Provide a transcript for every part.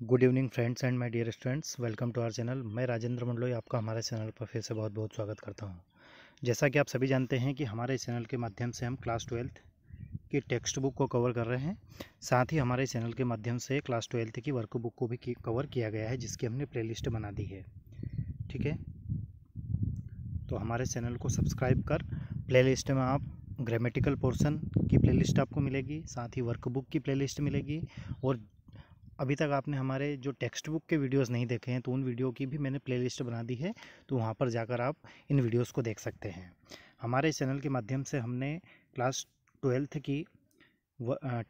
Good evening friends and my dear students welcome to our channel मैं राजेंद्र मंडलोई आपका हमारे channel पर फिर से बहुत बहुत स्वागत करता हूँ। जैसा कि आप सभी जानते हैं कि हमारे चैनल के माध्यम से हम क्लास ट्वेल्थ की टेक्स्ट बुक को कवर कर रहे हैं। साथ ही हमारे चैनल के माध्यम से क्लास ट्वेल्थ की वर्क बुक को भी कवर किया गया है, जिसकी हमने प्ले बना दी है। ठीक है? तो हमारे चैनल को सब्सक्राइब कर प्ले में आप ग्रामेटिकल पोर्सन की प्लेलिस्ट आपको मिलेगी, साथ ही वर्कबुक की प्लेलिस्ट मिलेगी, और अभी तक आपने हमारे जो टेक्स्ट बुक के वीडियोस नहीं देखे हैं तो उन वीडियो की भी मैंने प्लेलिस्ट बना दी है तो वहाँ पर जाकर आप इन वीडियोस को देख सकते हैं। हमारे चैनल के माध्यम से हमने क्लास ट्वेल्थ की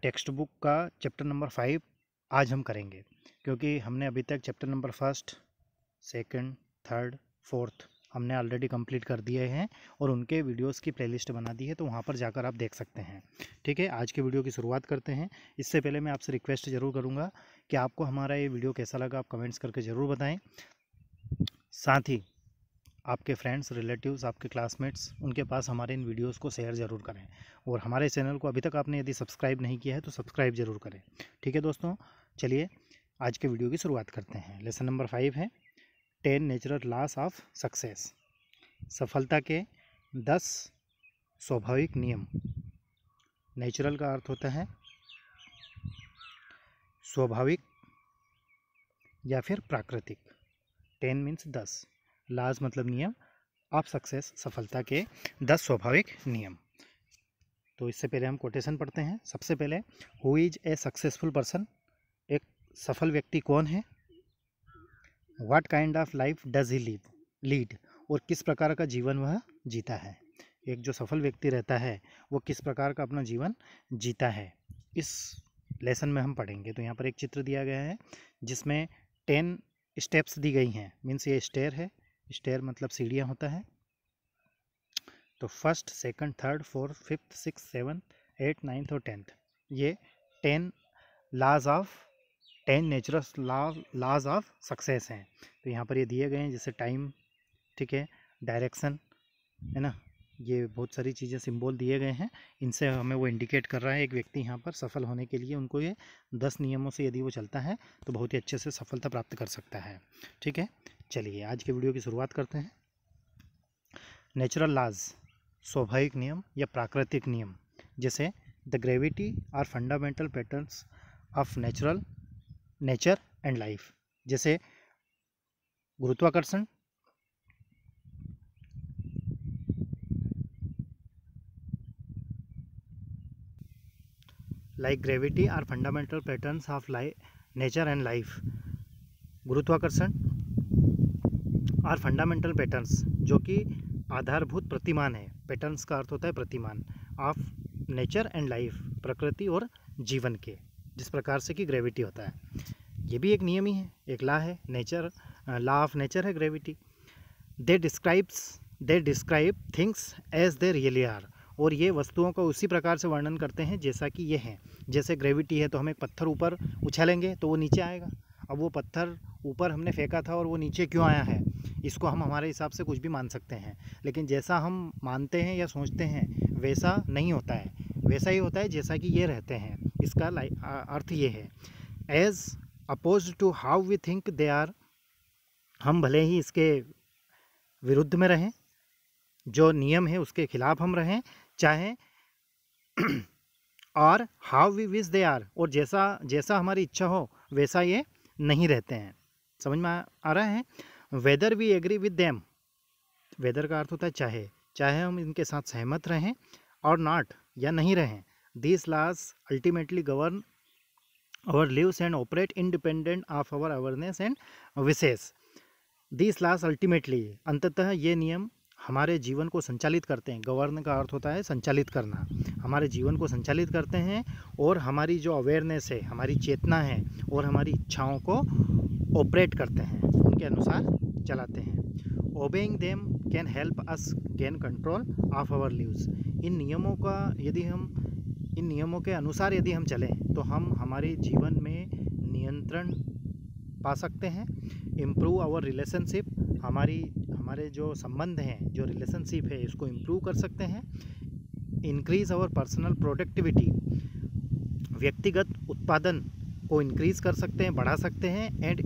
टेक्स्ट बुक का चैप्टर नंबर फाइव आज हम करेंगे, क्योंकि हमने अभी तक chapter number first second third fourth हमने ऑलरेडी कंप्लीट कर दिए हैं और उनके वीडियोस की प्लेलिस्ट बना दी है तो वहाँ पर जाकर आप देख सकते हैं। ठीक है, आज के वीडियो की शुरुआत करते हैं। इससे पहले मैं आपसे रिक्वेस्ट ज़रूर करूँगा कि आपको हमारा ये वीडियो कैसा लगा आप कमेंट्स करके ज़रूर बताएँ। साथ ही आपके फ्रेंड्स, रिलेटिव्स, आपके क्लासमेट्स, उनके पास हमारे इन वीडियोस को शेयर ज़रूर करें और हमारे चैनल को अभी तक आपने यदि सब्सक्राइब नहीं किया है तो सब्सक्राइब ज़रूर करें। ठीक है दोस्तों, चलिए आज के वीडियो की शुरुआत करते हैं। लेसन नंबर फाइव है, ten natural laws of success. सफलता के दस स्वाभाविक नियम। नेचुरल का अर्थ होता है, स्वाभाविक या फिर प्राकृतिक। टेन मीन्स दस। लाज मतलब नियम। ऑफ़ सक्सेस, सफलता के दस स्वाभाविक नियम। तो इससे पहले हम कोटेशन पढ़ते हैं। सबसे पहले who is a successful person एक सफल व्यक्ति कौन है? What kind of life does he live lead और किस प्रकार का जीवन वह जीता है? एक जो सफल व्यक्ति रहता है, वो किस प्रकार का अपना जीवन जीता है? इस लेसन में हम पढ़ेंगे। तो यहाँ पर एक चित्र दिया गया है, जिसमें टेन स्टेप्स दी गई हैं मीन्स ये स्टेयर है, स्टेयर मतलब सीढ़ियाँ होता है। तो first, second, third, fourth, fifth six seventh eight ninth और टेंथ, ये ten laws of, ten natural laws of success हैं। तो यहाँ पर ये दिए गए हैं जैसे टाइम, ठीक है, डायरेक्शन, है ना? ये बहुत सारी चीज़ें सिंबल दिए गए हैं। इनसे हमें वो इंडिकेट कर रहा है एक व्यक्ति यहाँ पर सफल होने के लिए। उनको ये दस नियमों से यदि वो चलता है तो बहुत ही अच्छे से सफलता प्राप्त कर सकता है। ठीक है? चलिए, आज के वीडियो की शुरुआत करते हैं। नेचुरल लाज, स्वाभाविक नियम या प्राकृतिक नियम, जैसे the gravity are fundamental patterns of natural, nature and life, जैसे गुरुत्वाकर्षण like gravity are fundamental patterns of life nature and life गुरुत्वाकर्षण आर फंडामेंटल पैटर्न्स जो कि आधारभूत प्रतिमान है। पैटर्न्स का अर्थ होता है प्रतिमान ऑफ़ नेचर एंड लाइफ प्रकृति और जीवन के, जिस प्रकार से कि ग्रेविटी होता है। ये भी एक नियम ही है, एक ला है नेचर लॉ ऑफ़ नेचर है gravity they describes they describe things as they really are और ये वस्तुओं को उसी प्रकार से वर्णन करते हैं जैसा कि ये हैं। जैसे ग्रेविटी है तो हम एक पत्थर ऊपर उछालेंगे तो वो नीचे आएगा। अब वो पत्थर ऊपर हमने फेंका था और वो नीचे क्यों आया है? इसको हम हमारे हिसाब से कुछ भी मान सकते हैं। लेकिन जैसा हम मानते हैं या सोचते हैं, वैसा नहीं होता है। वैसा ही होता है जैसा कि ये रहते हैं। इसका अर्थ ये है। As opposed to how we think they are हम भले ही इसके विरुद्ध में रहें, जो नियम है उसके खिलाफ हम रहें चाहे और how we wish they are, और जैसा जैसा हमारी इच्छा हो, वैसा ये नहीं रहते हैं। समझ में आ रहा है? Whether we agree with them whether का अर्थ होता है चाहे चाहे हम इनके साथ सहमत रहें और नॉट या नहीं रहें this laws ultimately govern our lives and operate independent of our awareness and wishes this laws ultimately अंततः ये नियम हमारे जीवन को संचालित करते हैं। गवर्न का अर्थ होता है संचालित करना। हमारे जीवन को संचालित करते हैं और हमारी जो अवेयरनेस है, हमारी चेतना है और हमारी इच्छाओं को ऑपरेट करते हैं, उनके अनुसार चलाते हैं। Obeying them can help us gain control of our lives इन नियमों का यदि हम, इन नियमों के अनुसार यदि हम चलें तो हम हमारे जीवन में नियंत्रण पा सकते हैं इम्प्रूव आवर रिलेशनशिप हमारी हमारे जो संबंध हैं जो रिलेशनशिप है इसको इम्प्रूव कर सकते हैं इंक्रीज आवर पर्सनल प्रोडक्टिविटी व्यक्तिगत उत्पादन को इंक्रीज कर सकते हैं बढ़ा सकते हैं and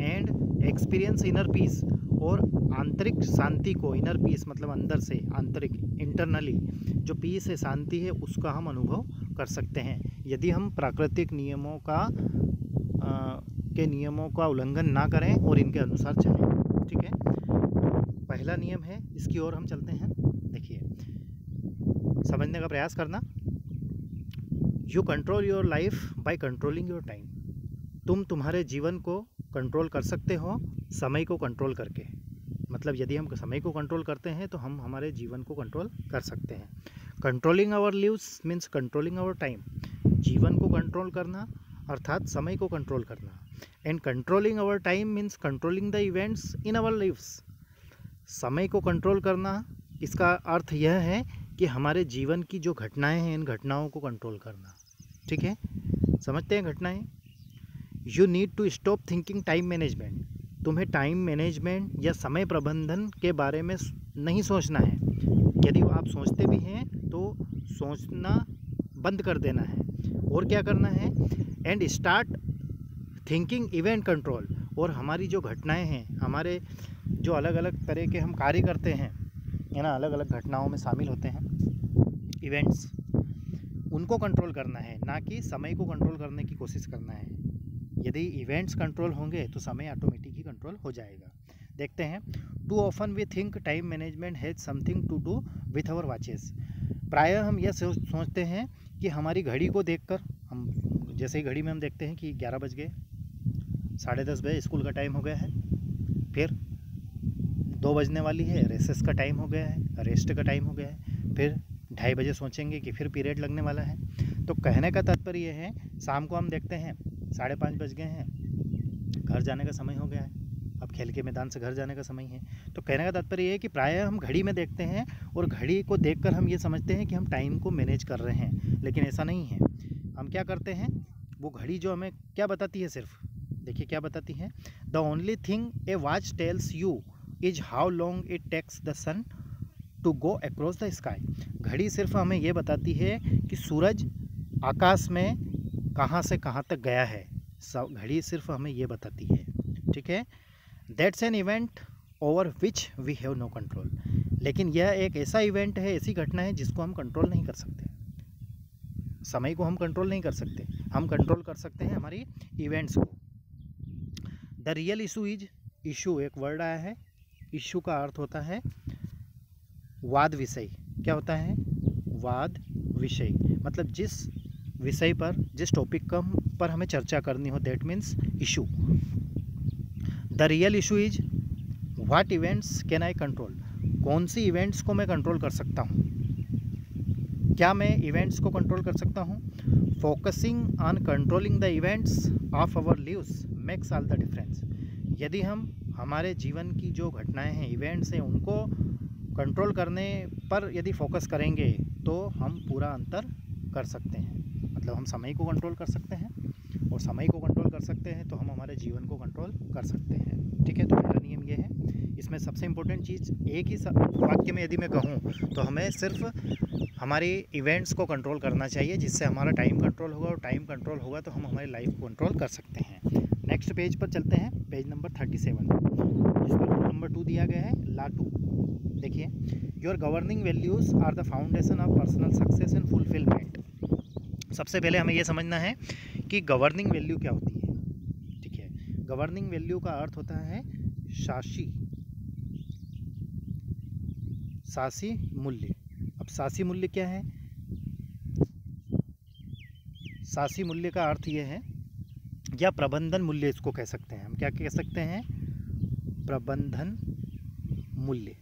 and experience inner peace और आंतरिक शांति को इनर पीस मतलब अंदर से आंतरिक इंटरनली जो पीस है शांति है उसका हम अनुभव कर सकते हैं। यदि हम प्राकृतिक नियमों का आ, के नियमों का उल्लंघन ना करें और इनके अनुसार चलें। ठीक है? तो पहला नियम है, इसकी ओर हम चलते हैं। देखिए, समझने का प्रयास करना। You control your life by controlling your time तुम तुम्हारे जीवन को कंट्रोल कर सकते हो, समय को कंट्रोल करके। मतलब यदि हम समय को कंट्रोल करते हैं तो हम हमारे जीवन को कंट्रोल कर सकते हैं। Controlling our lives means controlling our time जीवन को कंट्रोल करना, अर्थात समय को कंट्रोल करना। And controlling our time means controlling the events in our lives समय को कंट्रोल करना, इसका अर्थ यह है कि हमारे जीवन की जो घटनाएँ हैं, इन घटनाओं को कंट्रोल करना। ठीक है? समझते हैं घटनाएँ? You need to stop thinking time management तुम्हें टाइम मैनेजमेंट या समय प्रबंधन के बारे में नहीं सोचना है। यदि आप सोचते भी हैं तो सोचना बंद कर देना है। और क्या करना है? And start thinking event control और हमारी जो घटनाएँ हैं, हमारे जो अलग अलग तरह के हम कार्य करते हैं, है ना अलग अलग घटनाओं में शामिल होते हैं इवेंट्स उनको कंट्रोल करना है, ना कि समय को कंट्रोल करने की कोशिश करना है। यदि इवेंट्स कंट्रोल होंगे तो समय ऑटोमेटिक ही कंट्रोल हो जाएगा। देखते हैं too often we think time management has something to do with our watches प्रायः हम यह सोचते हैं कि हमारी घड़ी को देखकर, हम, जैसे ही घड़ी में हम देखते हैं कि ग्यारह बज गए साढ़े दस बजे स्कूल का टाइम हो गया है। फिर दो बजने वाली है रेसेस का टाइम हो गया है रेस्ट का टाइम हो गया है। फिर ढाई बजे सोचेंगे कि फिर पीरियड लगने वाला है। तो कहने का तात्पर्य यह है, शाम को हम देखते हैं, साढ़े पाँच बज गए हैं, घर जाने का समय हो गया है। अब खेल के मैदान से घर जाने का समय है। तो कहने का तात्पर्य यह है कि प्रायः हम घड़ी में देखते हैं और घड़ी को देखकर हम ये समझते हैं कि हम टाइम को मैनेज कर रहे हैं। लेकिन ऐसा नहीं है। हम क्या करते हैं? वो घड़ी जो हमें क्या बताती है सिर्फ़? देखिए क्या बताती है। The only thing a watch tells you is how long it takes the sun to go across the sky. घड़ी सिर्फ़ हमें ये बताती है कि सूरज आकाश में कहाँ से कहाँ तक गया है। घड़ी सिर्फ़ हमें ये बताती है, ठीक है? That's an event over which we have no control लेकिन यह एक ऐसा इवेंट है, ऐसी घटना है जिसको हम कंट्रोल नहीं कर सकते। समय को हम कंट्रोल नहीं कर सकते। हम कंट्रोल कर सकते हैं हमारी इवेंट्स को। The real issue is, issue एक वर्ड आया है, इशू का अर्थ होता है वाद विषय। क्या होता है? वाद विषय। मतलब जिस विषय पर, जिस टॉपिक का पर हमें चर्चा करनी हो that means issue the real issue is what events can I control कौन सी इवेंट्स को मैं कंट्रोल कर सकता हूँ? क्या मैं इवेंट्स को कंट्रोल कर सकता हूँ? Focusing on controlling the events of our lives makes all the difference यदि हम हमारे जीवन की जो घटनाएँ हैं इवेंट्स हैं, उनको कंट्रोल करने पर यदि फोकस करेंगे तो हम पूरा अंतर कर सकते हैं। मतलब हम समय को कंट्रोल कर सकते हैं और समय को कंट्रोल कर सकते हैं तो हम हमारे जीवन को कंट्रोल कर सकते हैं। ठीक है? तो मेरा नियम ये है। इसमें सबसे इम्पोर्टेंट चीज़ एक ही वाक्य में यदि मैं कहूँ तो हमें सिर्फ़ हमारी इवेंट्स को कंट्रोल करना चाहिए, जिससे हमारा टाइम कंट्रोल होगा और टाइम कंट्रोल होगा तो हम हमारी लाइफ को कंट्रोल कर सकते हैं। नेक्स्ट पेज पर चलते हैं पेज नंबर थर्टी सेवन जिस पर रूल नंबर टू दिया गया है ला टू देखिए your governing values are the foundation of personal success and fulfilment सबसे पहले हमें यह समझना है कि गवर्निंग वैल्यू क्या होती है। ठीक है गवर्निंग वैल्यू का अर्थ होता है शासी। सासी मूल्य। अब सासी मूल्य क्या है? सासी मूल्य का अर्थ यह है या प्रबंधन मूल्य इसको कह सकते हैं। हम क्या कह सकते हैं? प्रबंधन मूल्य।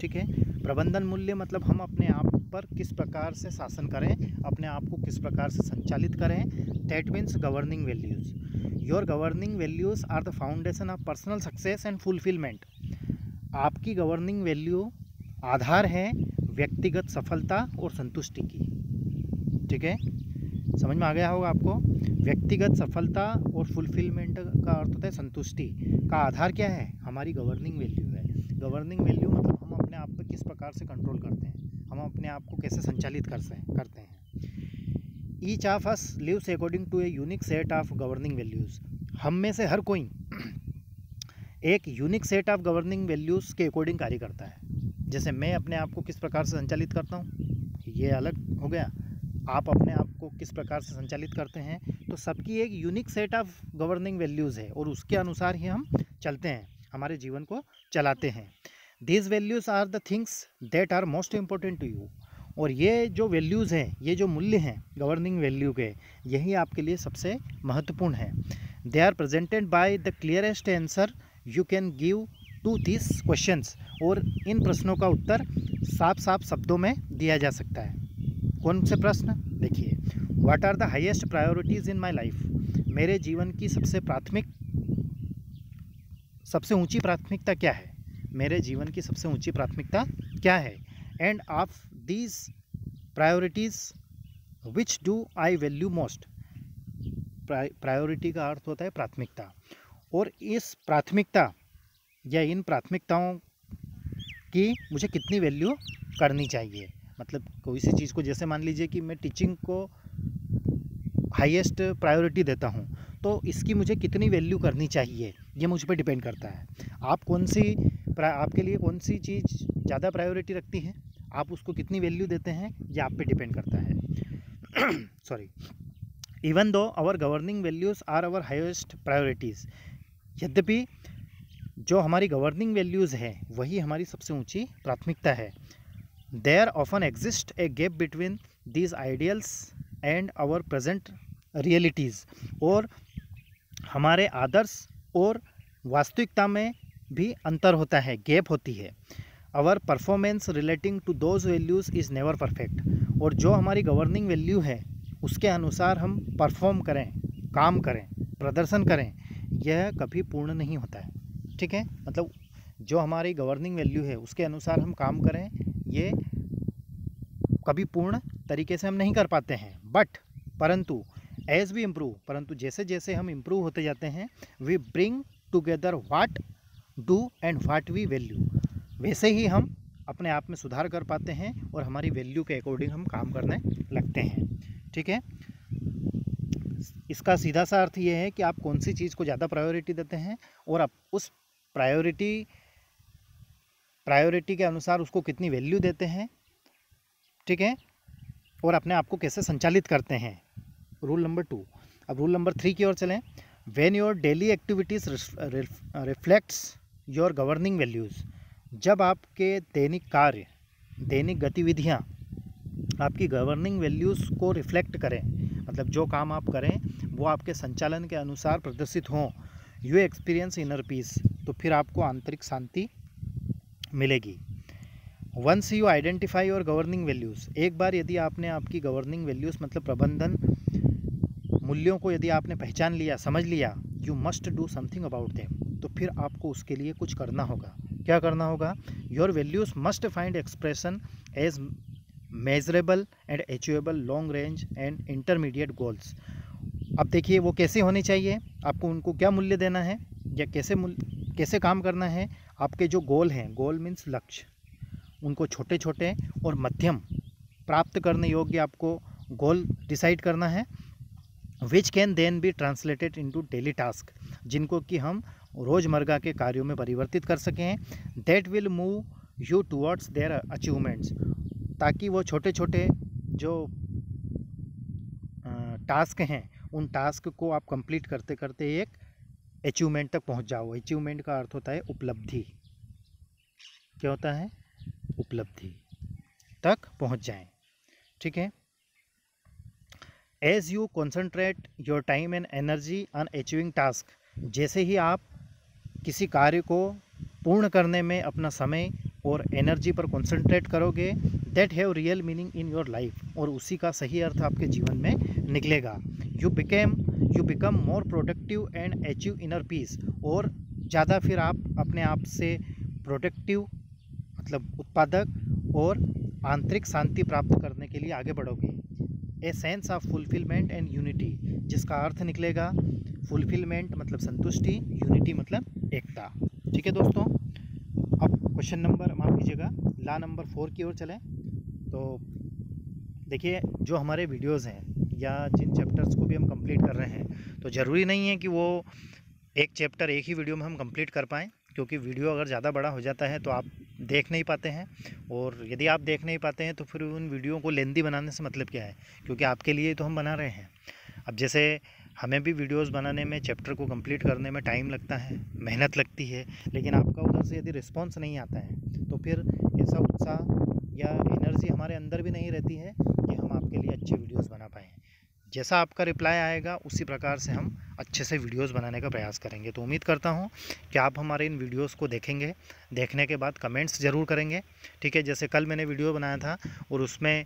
ठीक है? प्रबंधन मूल्य मतलब हम अपने आप पर किस प्रकार से शासन करें, अपने आप को किस प्रकार से संचालित करें। That means governing values your governing values are the foundation of personal success and fulfilment आपकी गवर्निंग वैल्यू आधार है व्यक्तिगत सफलता और संतुष्टि की। ठीक है? समझ में आ गया होगा आपको? व्यक्तिगत सफलता और फुलफिलमेंट का अर्थ होता है संतुष्टि। का आधार क्या है? हमारी गवर्निंग वैल्यू है। गवर्निंग वैल्यू मतलब हम अपने आप पर किस प्रकार से कंट्रोल करते हैं? हम अपने आप को कैसे संचालित कर से करते हैं। Each of us lives according to a unique set of governing values हम में से हर कोई एक unique set of governing values के अकॉर्डिंग कार्य करता है। जैसे मैं अपने आप को किस प्रकार से संचालित करता हूँ? ये अलग हो गया। आप अपने आप किस प्रकार से संचालित करते हैं तो सबकी एक unique set of governing values है और उसके अनुसार ही हम चलते हैं, हमारे जीवन को चलाते हैं। These values are the things that are most important to you और ये जो वैल्यूज़ हैं, ये जो मूल्य हैं गवर्निंग वैल्यू के, यही आपके लिए सबसे महत्वपूर्ण है। They are presented by the clearest answer you can give to this questions और इन प्रश्नों का उत्तर साफ़ साफ़ शब्दों में दिया जा सकता है। कौन से प्रश्न? देखिए what are the highest priorities in my life मेरे जीवन की सबसे प्राथमिक, सबसे ऊँची प्राथमिकता क्या है? मेरे जीवन की सबसे ऊँची प्राथमिकता क्या है? And of these priorities which do I value most priority का अर्थ होता है प्राथमिकता। और इस प्राथमिकता या इन प्राथमिकताओं की मुझे कितनी वैल्यू करनी चाहिए? मतलब कोई सी चीज़ को, जैसे मान लीजिए कि मैं टीचिंग को हाईएस्ट प्रायोरिटी देता हूँ तो इसकी मुझे कितनी वैल्यू करनी चाहिए, ये मुझ पर डिपेंड करता है। आप कौन सी आपके लिए कौन सी चीज़ ज़्यादा प्रायोरिटी रखती हैं, आप उसको कितनी वैल्यू देते हैं, ये आप पे डिपेंड करता है। Sorry. Even though our governing values are our highest priorities. यद्यपि जो हमारी गवर्निंग वैल्यूज़ है, वही हमारी सबसे ऊँची प्राथमिकता है। There often exist a gap between these ideals and our present realities और हमारे आदर्श और वास्तविकता में भी अंतर होता है गैप होती है। Our performance relating to those values is never perfect और जो हमारी गवर्निंग वैल्यू है, उसके अनुसार हम परफॉर्म करें, काम करें, प्रदर्शन करें, यह कभी पूर्ण नहीं होता है। ठीक है? मतलब जो हमारी गवर्निंग वैल्यू है, उसके अनुसार हम काम करें ये कभी पूर्ण तरीके से हम नहीं कर पाते हैं। बट परंतु एज वी इम्प्रूव परंतु जैसे जैसे हम इम्प्रूव होते जाते हैं we bring together what do and what we value वैसे ही हम अपने आप में सुधार कर पाते हैं और हमारी वैल्यू के अकॉर्डिंग हम काम करने लगते हैं। ठीक है? इसका सीधा सा अर्थ ये है कि आप कौन सी चीज़ को ज़्यादा प्रायोरिटी देते हैं और आप उस प्रायोरिटी प्रायोरिटी के अनुसार उसको कितनी वैल्यू देते हैं, ठीक है, और अपने आप को कैसे संचालित करते हैं। Rule number two. अब रूल नंबर थ्री की ओर चलें। When your daily activities reflects your governing values जब आपके दैनिक कार्य, दैनिक गतिविधियाँ आपकी गवर्निंग वैल्यूज़ को रिफ्लेक्ट करें मतलब जो काम आप करें, वो आपके संचालन के अनुसार प्रदर्शित हों। यू एक्सपीरियंस इनर पीस तो फिर आपको आंतरिक शांति मिलेगी। वंस यू आइडेंटिफाई और गवर्निंग वैल्यूज़ एक बार यदि आपने आपकी गवर्निंग वैल्यूज़ मतलब प्रबंधन मूल्यों को यदि आपने पहचान लिया, समझ लिया you must do something about them तो फिर आपको उसके लिए कुछ करना होगा। क्या करना होगा? Your values must find expression as measurable and achievable long range and intermediate goals अब देखिए, वो कैसे होने चाहिए? आपको उनको क्या मूल्य देना है? या कैसे कैसे काम करना है? आपके जो गोल हैं, गोल मीन्स लक्ष्य, उनको छोटे छोटे और मध्यम प्राप्त करने योग्य आपको गोल डिसाइड करना है which can then be translated into daily task जिनको कि हम रोज़मर्रा के कार्यों में परिवर्तित कर सकें। That will move you towards their achievements ताकि वो छोटे छोटे जो टास्क हैं, उन टास्क को आप कंप्लीट करते करते एक अचीवमेंट तक पहुँच जाओ। अचीवमेंट का अर्थ होता है उपलब्धि। क्या होता है? उपलब्धि तक पहुँच जाएँ। ठीक है? As you concentrate your time and energy on achieving task जैसे ही आप किसी कार्य को पूर्ण करने में अपना समय और एनर्जी पर कंसंट्रेट करोगे that have real meaning in your life और उसी का सही अर्थ आपके जीवन में निकलेगा। You became you become more productive and achieve inner peace और ज़्यादा फिर आप अपने आप से प्रोडक्टिव मतलब उत्पादक और आंतरिक शांति प्राप्त करने के लिए आगे बढ़ोगे। A sense of fulfilment and unity जिसका अर्थ निकलेगा फुलफिलमेंट मतलब संतुष्टि यूनिटी मतलब एकता। ठीक है दोस्तों? अब क्वेश्चन नंबर माफ़ कीजिएगा, ला नंबर फोर की ओर चलें। तो देखिए, जो हमारे वीडियोस हैं या जिन चैप्टर्स को भी हम कंप्लीट कर रहे हैं तो ज़रूरी नहीं है कि वो एक चैप्टर एक ही वीडियो में हम कंप्लीट कर पाएँ, क्योंकि वीडियो अगर ज़्यादा बड़ा हो जाता है तो आप देख नहीं पाते हैं, और यदि आप देख नहीं पाते हैं तो फिर उन वीडियो को लेंदी बनाने से मतलब क्या है? क्योंकि आपके लिए तो हम बना रहे हैं। अब जैसे हमें भी वीडियोस बनाने में चैप्टर को कंप्लीट करने में टाइम लगता है, मेहनत लगती है, लेकिन आपका उधर से यदि रिस्पॉन्स नहीं आता है तो फिर ऐसा उत्साह या एनर्जी हमारे अंदर भी नहीं रहती है कि हम आपके लिए अच्छे वीडियोस बना पाएँ। जैसा आपका रिप्लाई आएगा, उसी प्रकार से हम अच्छे से वीडियोस बनाने का प्रयास करेंगे। तो उम्मीद करता हूँ कि आप हमारे इन वीडियोस को देखेंगे। देखने के बाद कमेंट्स ज़रूर करेंगे, ठीक है? जैसे कल मैंने वीडियो बनाया था और उसमें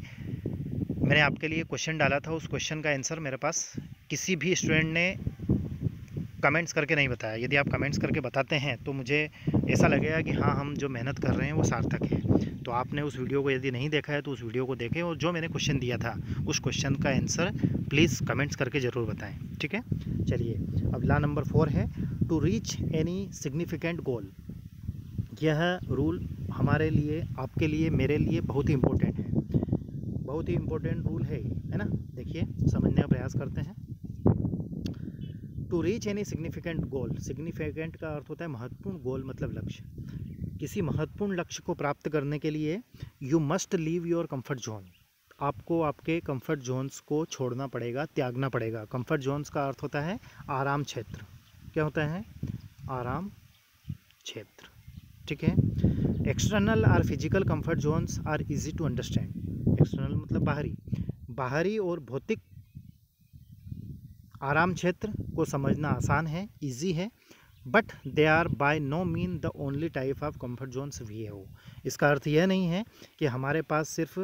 मैंने आपके लिए क्वेश्चन डाला था, उस क्वेश्चन का आंसर मेरे पास किसी भी स्टूडेंट ने कमेंट्स करके नहीं बताया। यदि आप कमेंट्स करके बताते हैं तो मुझे ऐसा लगेगा कि हाँ हम जो मेहनत कर रहे हैं, वो सार्थक है। तो आपने उस वीडियो को यदि नहीं देखा है तो उस वीडियो को देखें और जो मैंने क्वेश्चन दिया था, उस क्वेश्चन का आंसर प्लीज़ कमेंट्स करके ज़रूर बताएँ। ठीक है? चलिए, अब ला नंबर फोर है। To reach any significant goal यह रूल हमारे लिए, आपके लिए, मेरे लिए बहुत ही इम्पोर्टेंट है। बहुत ही इम्पोर्टेंट रूल है है ना? देखिए, समझने का प्रयास करते हैं। To reach any significant goal significant का अर्थ होता है महत्वपूर्ण गोल मतलब लक्ष्य। किसी महत्वपूर्ण लक्ष्य को प्राप्त करने के लिए you must leave your comfort zone आपको आपके कंफर्ट जोन्स को छोड़ना पड़ेगा, त्यागना पड़ेगा। कंफर्ट जोन्स का अर्थ होता है आराम क्षेत्र। क्या होता है? आराम क्षेत्र। ठीक है? External or physical comfort zones are easy to understand external मतलब बाहरी। बाहरी और भौतिक आराम क्षेत्र को समझना आसान है इजी है but they are by no means the only type of comfort zones we है इसका अर्थ यह नहीं है कि हमारे पास सिर्फ़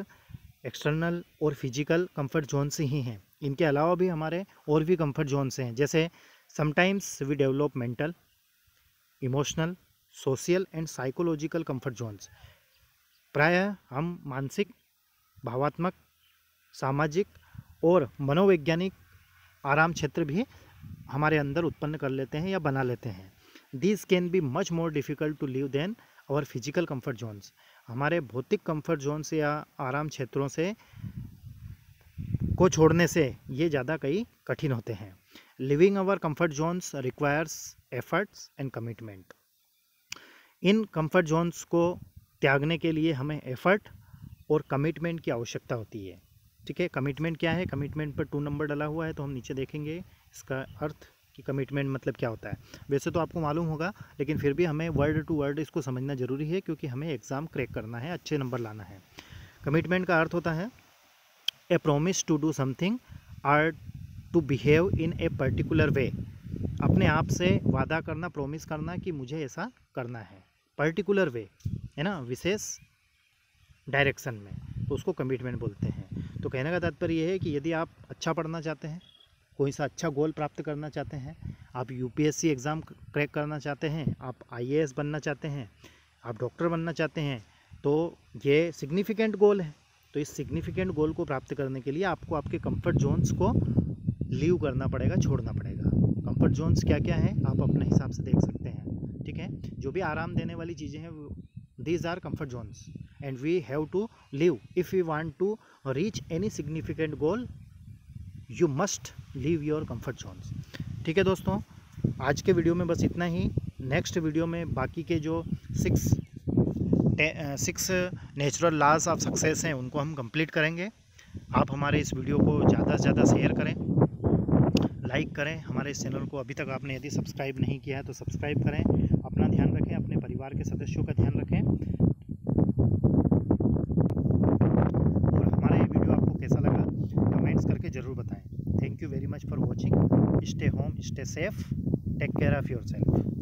एक्सटर्नल और फ़िज़िकल कंफर्ट जोन्स ही हैं। इनके अलावा भी हमारे और भी कंफर्ट जोन्स हैं, जैसे sometimes we develop mental emotional social and psychological comfort zones प्रायः हम मानसिक, भावात्मक, सामाजिक और मनोवैज्ञानिक आराम क्षेत्र भी हमारे अंदर उत्पन्न कर लेते हैं या बना लेते हैं। This can be much more difficult to leave than our physical comfort zones हमारे भौतिक कंफर्ट जोन्स या आराम क्षेत्रों से को छोड़ने से ये ज़्यादा कई कठिन होते हैं। Leaving our comfort zones requires efforts and commitment in comfort zones को त्यागने के लिए हमें एफर्ट और कमिटमेंट की आवश्यकता होती है। ठीक है कमिटमेंट क्या है? कमिटमेंट पर टू नंबर डला हुआ है तो हम नीचे देखेंगे इसका अर्थ कि कमिटमेंट मतलब क्या होता है। वैसे तो आपको मालूम होगा, लेकिन फिर भी हमें वर्ड टू वर्ड इसको समझना ज़रूरी है, क्योंकि हमें एग्ज़ाम क्रैक करना है, अच्छे नंबर लाना है। कमिटमेंट का अर्थ होता है a promise to do something or to behave in a particular way अपने आप से वादा करना प्रोमिस करना कि मुझे ऐसा करना है। पर्टिकुलर वे है ना? विशेष डायरेक्शन में। तो उसको कमिटमेंट बोलते हैं। तो कहने का तात्पर्य यह है कि यदि आप अच्छा पढ़ना चाहते हैं, कोई सा अच्छा गोल प्राप्त करना चाहते हैं, आप यूपीएससी एग्ज़ाम क्रैक करना चाहते हैं, आप आईएएस बनना चाहते हैं, आप डॉक्टर बनना चाहते हैं तो ये सिग्निफिकेंट गोल है। तो इस सिग्निफिकेंट गोल को प्राप्त करने के लिए आपको आपके कंफर्ट जोन्स को लीव करना पड़ेगा, छोड़ना पड़ेगा। कंफर्ट जोन्स क्या क्या हैं, आप अपने हिसाब से देख सकते हैं। ठीक है? जो भी आराम देने वाली चीज़ें हैं these are comfort zones and we have to live if you want to reach any significant goal, you must leave your comfort zones. ठीक है दोस्तों, आज के वीडियो में बस इतना ही। नेक्स्ट वीडियो में बाकी के जो six six natural laws of success हैं, उनको हम कंप्लीट करेंगे। आप हमारे इस वीडियो को ज़्यादा से ज़्यादा शेयर करें लाइक करें। हमारे इस चैनल को अभी तक आपने यदि सब्सक्राइब नहीं किया है तो सब्सक्राइब करें। अपना ध्यान रखें, अपने परिवार के सदस्यों का ध्यान रखें और हमारा ये वीडियो आपको कैसा लगा कमेंट्स करके ज़रूर बताएँ thank you very much for watching stay home stay safe take care of yourself